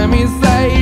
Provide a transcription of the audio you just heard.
amizei